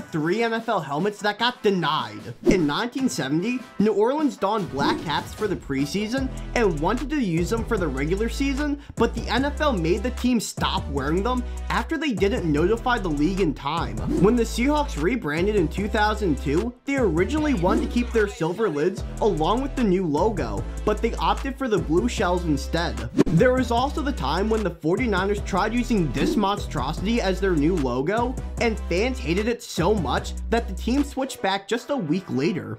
three NFL helmets that got denied. In 1970, New Orleans donned black caps for the preseason and wanted to use them for the regular season, but the NFL made the team stop wearing them after they didn't notify the league in time. When the Seahawks rebranded in 2002, they originally wanted to keep their silver lids along with the new logo, but they opted for the blue shells instead. There was also the time when the 49ers tried using this monstrosity as their new logo, and fans hated it so much that the team switched back just a week later.